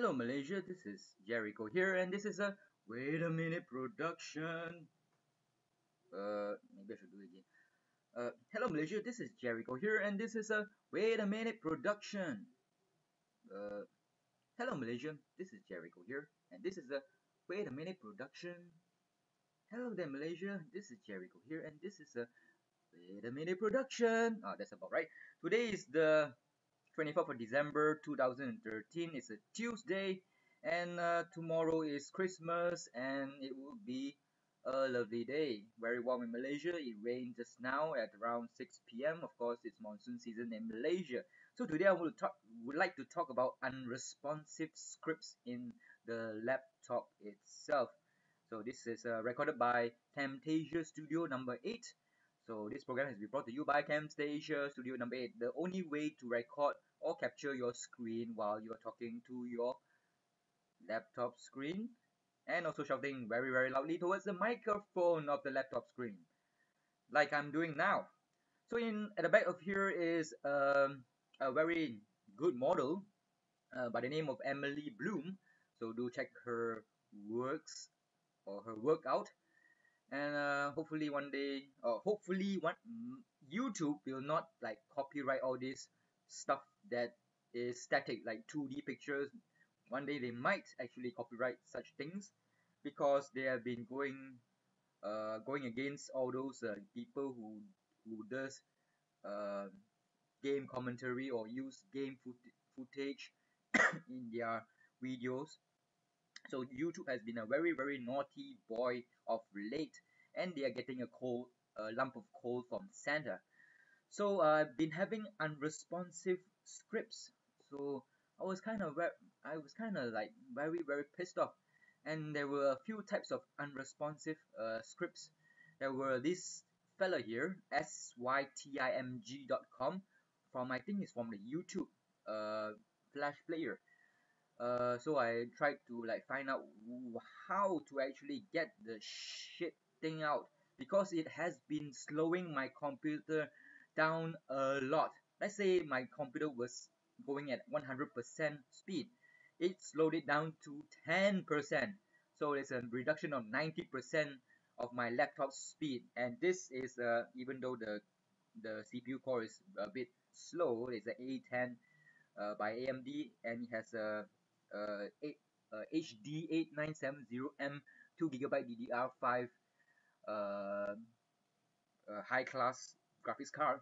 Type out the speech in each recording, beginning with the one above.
Hello Malaysia, this is Gerryko here and this is a wait a minute production. Uh, maybe I should do it again. Uh, hello Malaysia, this is Gerryko here and this is a wait a minute production. Uh, hello Malaysia, this is Gerryko here and this is a wait a minute production. Hello there Malaysia, this is Gerryko here and this is a wait a minute production. Oh, that's about right. Today is the 24th of December 2013. It's a Tuesday and uh, tomorrow is Christmas and it will be a lovely day. Very warm in Malaysia. It rained just now at around 6 p.m. Of course, it's monsoon season in Malaysia. So today I would talk would like to talk about unresponsive scripts in the laptop itself. So this is uh, recorded by Camtasia Studio number 8 so this program has been brought to you by Camtasia Studio number 8, the only way to record or capture your screen while you are talking to your laptop screen and also shouting very very loudly towards the microphone of the laptop screen like I'm doing now. So in at the back of here is um, a very good model uh, by the name of Emily Bloom. So do check her works or her workout and uh, hopefully one day or hopefully one YouTube will not like copyright all this stuff that is static like 2D pictures. One day they might actually copyright such things because they have been going uh, going against all those uh, people who who does uh, game commentary or use game foot footage in their videos so YouTube has been a very very naughty boy of late and they are getting a cold a lump of coal from Santa. So I've been having unresponsive scripts. So I was kind of I was kind of like very very pissed off. And there were a few types of unresponsive uh, scripts. There were this fella here, sytimg.com, from I think it's from the YouTube uh, Flash Player. Uh, so I tried to like find out how to actually get the shit thing out because it has been slowing my computer down a lot. Let's say my computer was going at 100% speed. It slowed it down to 10%. So it's a reduction of 90% of my laptop speed. And this is uh, even though the the CPU core is a bit slow, it's an A10 uh, by AMD and it has a, a HD8970M 2GB DDR5 uh, a high class graphics card.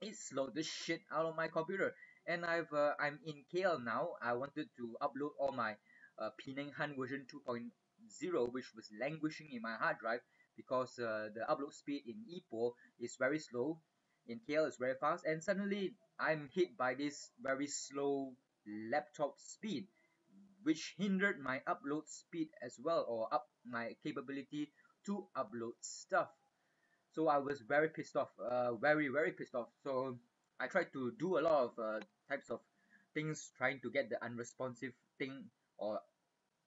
It slowed the shit out of my computer. And I've uh, I'm in KL now. I wanted to upload all my uh, Penang Hunt version 2.0 which was languishing in my hard drive because uh, the upload speed in Ipoh is very slow. In KL is very fast. And suddenly I'm hit by this very slow laptop speed which hindered my upload speed as well or up my capability to upload stuff. So I was very pissed off uh, very very pissed off. So I tried to do a lot of uh, types of things trying to get the unresponsive thing or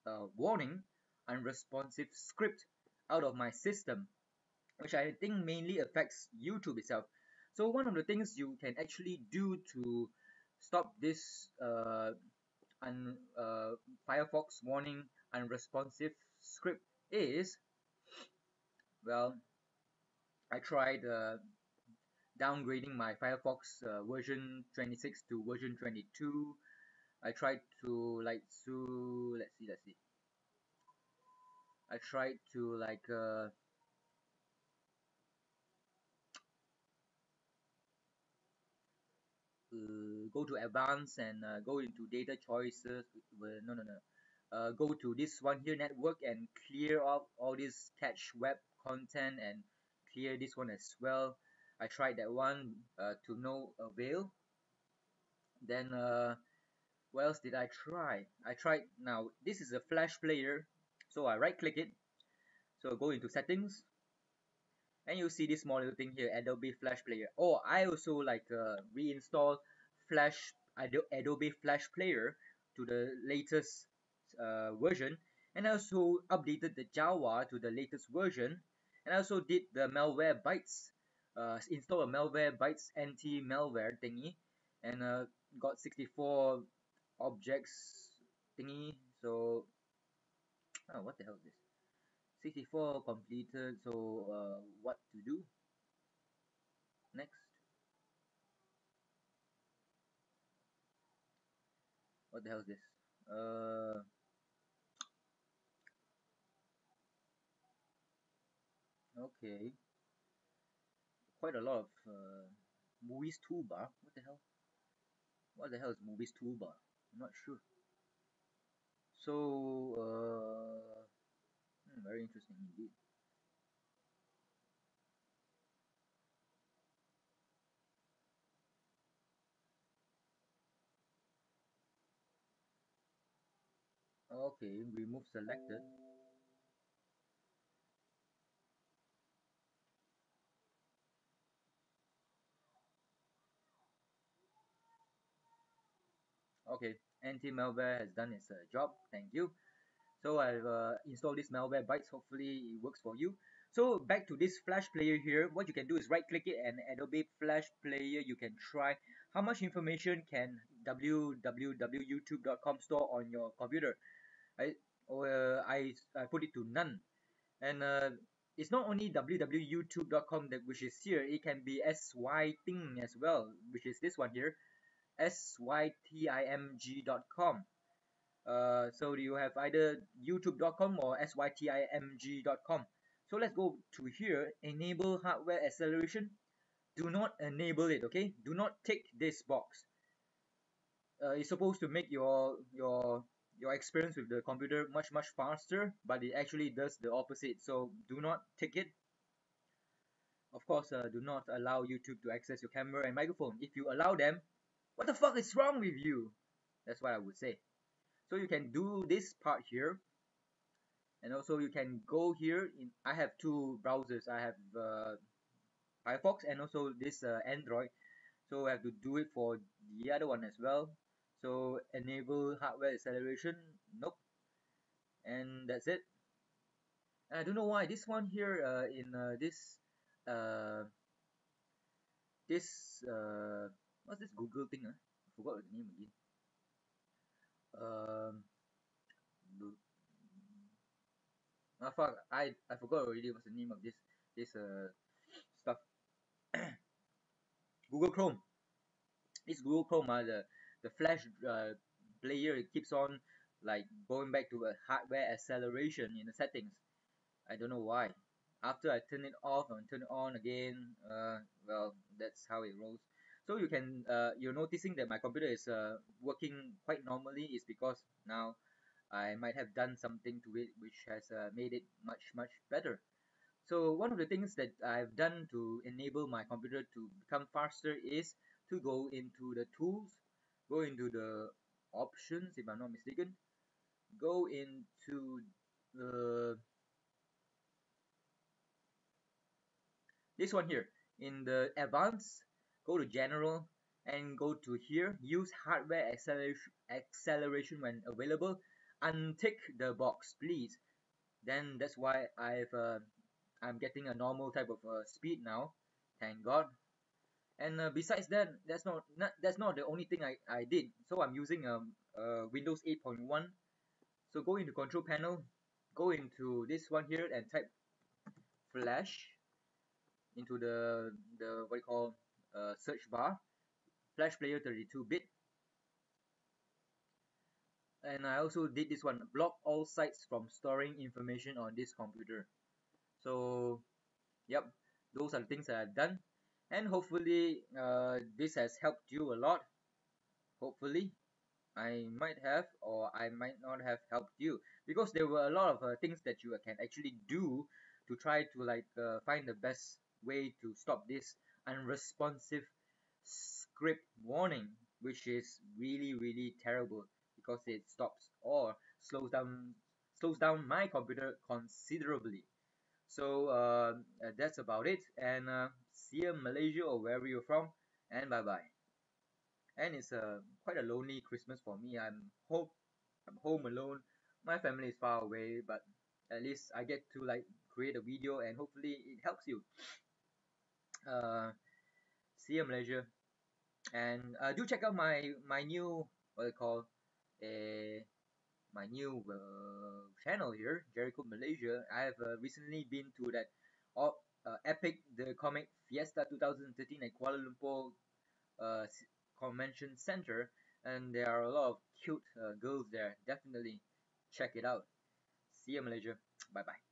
uh, warning unresponsive script out of my system which I think mainly affects YouTube itself. So one of the things you can actually do to stop this uh, un, uh, Firefox warning unresponsive script is well I tried uh, downgrading my Firefox uh, version 26 to version 22 I tried to like to let's see let's see. I tried to like uh, uh, go to advanced and uh, go into data choices well, no no no. Uh, go to this one here network and clear off all this cache web content and clear this one as well. I tried that one uh, to no avail. Then uh, what else did I try? I tried now this is a flash player so I right click it. So go into settings and you see this small little thing here Adobe Flash Player. Oh I also like uh, reinstall Flash Adobe Flash Player to the latest uh, version and also updated the Java to the latest version and also did the Malwarebytes uh, install a Malwarebytes anti-malware thingy and uh, got 64 objects thingy so oh, what the hell is this? 64 completed so uh, what to do? Next what the hell is this? Uh okay. Quite a lot of uh, movies toolbar what the hell? What the hell is movies toolbar I'm not sure. So uh hmm, very interesting indeed okay remove selected. Okay anti-malware has done its uh, job. Thank you. So I've uh, installed this Malwarebytes hopefully it works for you. So back to this flash player here. What you can do is right click it and Adobe flash player. You can try how much information can www.youtube.com store on your computer I uh, I I put it to none. And uh, it's not only www.youtube.com that which is here it can be syting as well which is this one here sytimg.com uh, so you have either youtube.com or sytimg.com so let's go to here enable hardware acceleration. Do not enable it okay? Do not tick this box. Uh, it's supposed to make your your your experience with the computer much much faster but it actually does the opposite. So do not take it. Of course uh, do not allow YouTube to access your camera and microphone. If you allow them what the fuck is wrong with you? That's what I would say. So you can do this part here. And also you can go here in I have two browsers. I have uh, Firefox and also this uh, Android. So I have to do it for the other one as well so enable hardware acceleration. Nope. And that's it. And I don't know why. This one here uh, in uh, this uh, this uh, what's this Google thing ah? I forgot the name again. Um ah fuck. I I forgot already what's the name of this this uh stuff. Google Chrome. This Google Chrome ah the the flash uh player keeps on like going back to a hardware acceleration in the settings. I don't know why. After I turn it off and turn it on again uh well that's how it rolls. So you can uh you're noticing that my computer is uh working quite normally is because now I might have done something to it which has uh, made it much much better. So one of the things that I've done to enable my computer to become faster is to go into the tools go into the options if I'm not mistaken. Go into the this one here in the advanced go to general and go to here. Use hardware acceleration acceleration when available. Untick the box please. Then that's why I've uh, I'm getting a normal type of uh, speed now. Thank god and uh, besides that that's not, not that's not the only thing I, I did. So I'm using um uh, Windows 8.1 so go into control panel go into this one here and type flash into the the what you call uh, search bar. Flash player 32 bit. And I also did this one block all sites from storing information on this computer. So yep those are the things that I've done and hopefully uh, this has helped you a lot. Hopefully I might have or I might not have helped you. Because there were a lot of uh, things that you can actually do to try to like uh, find the best way to stop this unresponsive script warning which is really really terrible because it stops or slows down slows down my computer considerably. So uh, that's about it. And uh, see you Malaysia or wherever you're from and bye bye and it's a quite a lonely Christmas for me. I'm home I'm home alone. My family is far away but at least I get to like create a video and hopefully it helps you. Uh see you Malaysia. And uh, do check out my my new what you call a my new uh, channel here, Gerryko Malaysia. I have uh, recently been to that uh, Epic the Comic Fiesta 2013 at Kuala Lumpur uh, Convention Center, and there are a lot of cute uh, girls there. Definitely check it out. See you, Malaysia. Bye bye.